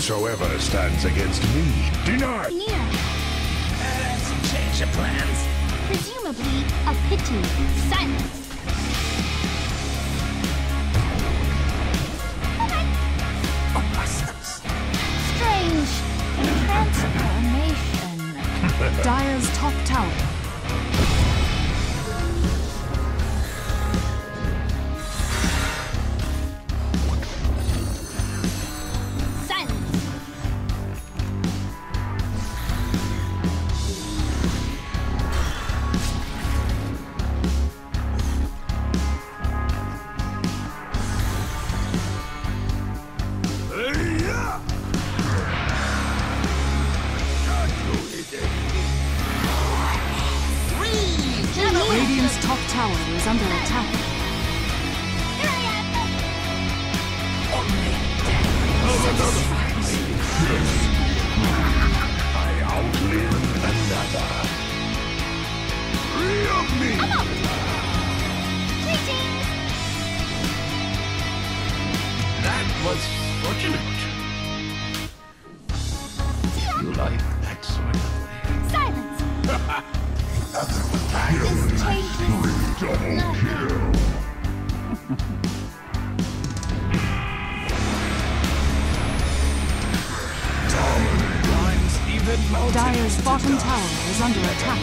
Whosoever stands against me, deny. Near, Let's change of plans. presumably a pity. Silence. Strange transformation. Dire's top tower top tower is under attack. I outlive another. Free of me! That was Dire's bottom tower is under attack.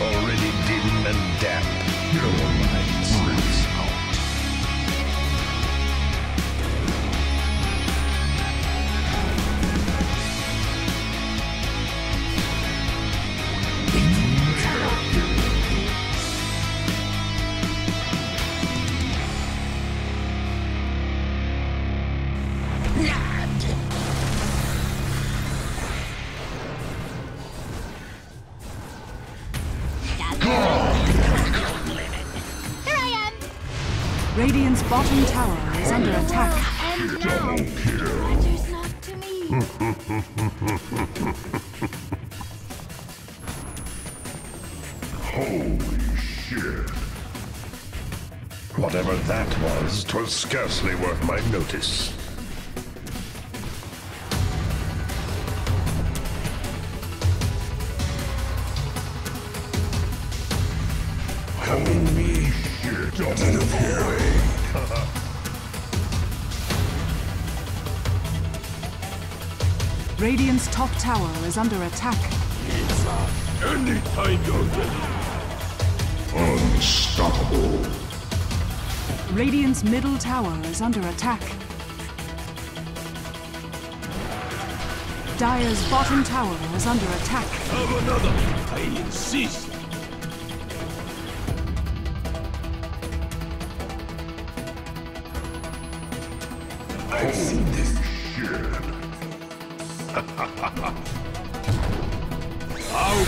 Already dim and damp. Radiant's bottom tower is under attack. Holy shit. Whatever that was, twas scarcely worth my notice. Radiant's top tower is under attack. Anytime you're ready. Unstoppable. Radiant's middle tower is under attack. Dire's bottom tower is under attack. Have another. I insist. How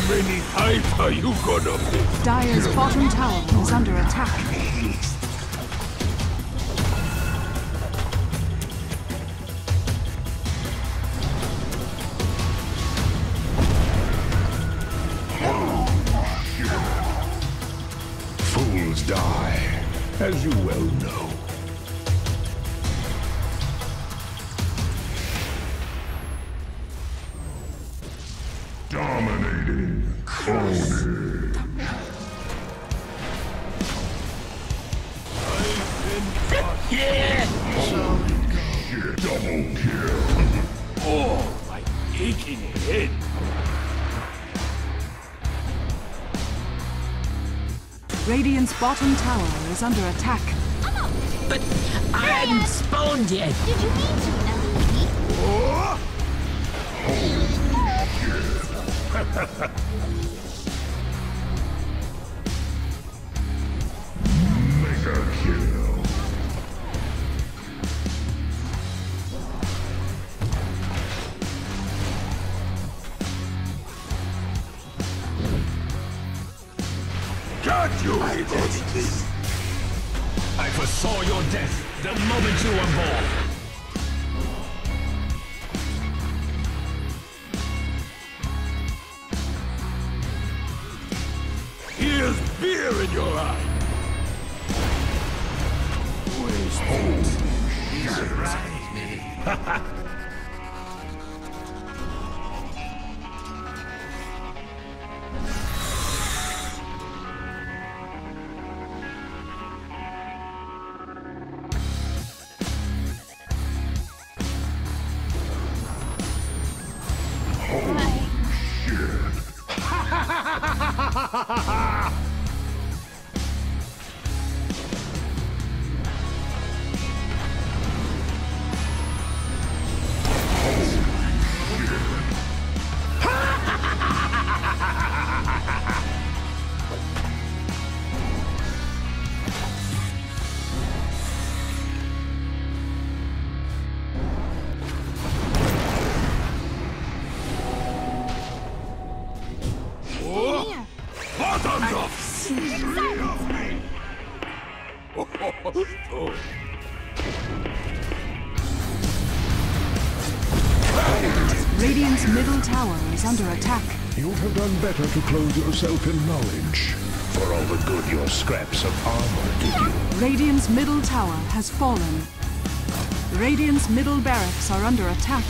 many times are you gonna miss? Dire's bottom tower is under attack. Fools die, as you well know. Oh, Shit, double kill. Oh, my aching head. Radiant's bottom tower is under attack. But I hadn't spawned yet. Did you mean to, Ellie? Got you, identity. I foresaw your death the moment you were born. Here's fear in your eye. Waste. ha ha ha! Radiant's middle tower is under attack. You'd have done better to clothe yourself in knowledge. For all the good your scraps of armor did you. Radiant's middle tower has fallen. Radiant's middle barracks are under attack.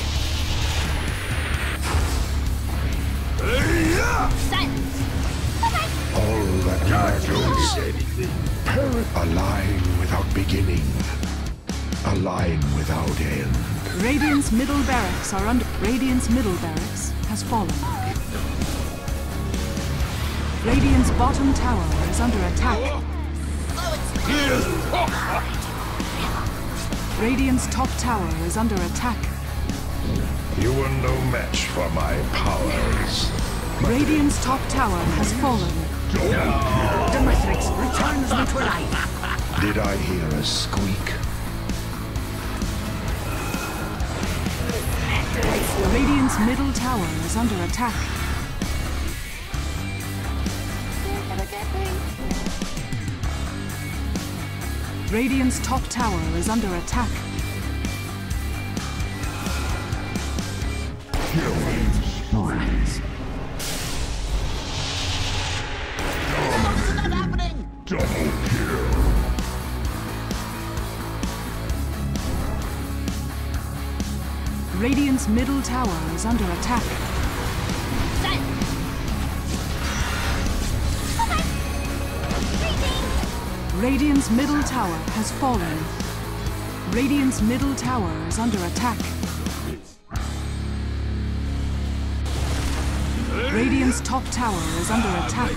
All that matters. Parrot a line without beginning. A line without end. Radiant's middle barracks are under. Radiant's middle barracks has fallen. Radiant's bottom tower is under attack. Radiant's top tower is under attack. You were no match for my powers. Radiant's top tower has fallen. Demetrix returns me to life. Did I hear a squeak? Radiant's middle tower is under attack. Radiant's top tower is under attack. Radiant's middle tower is under attack. Radiant's middle tower has fallen. Radiant's middle tower is under attack. Radiant's top tower is under attack.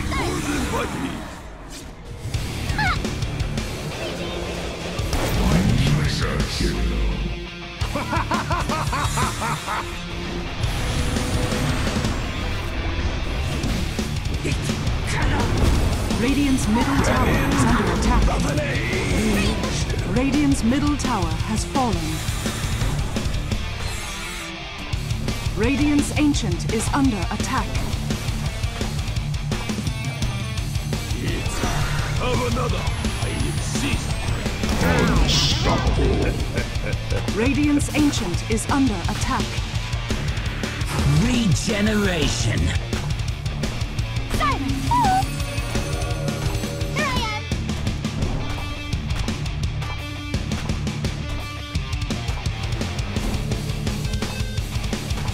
Radiant's middle tower is under attack. Radiant's middle tower has fallen. Radiant's ancient is under attack. Of another. I insist. Unstoppable. Radiant's ancient is under attack. Regeneration. Here I am.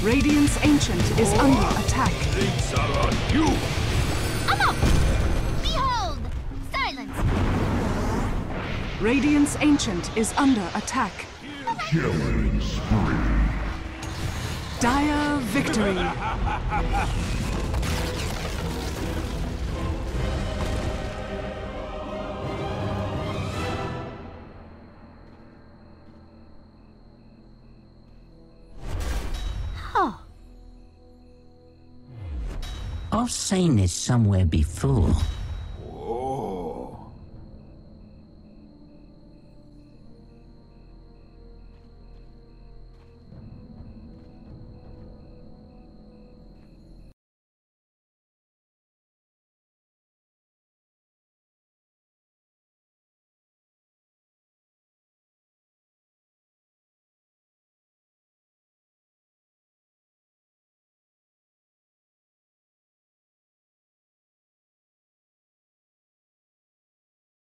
Radiant's ancient is under attack. Things are on you. Radiant's ancient is under attack. Killing spree. Dire victory. I've seen this somewhere before.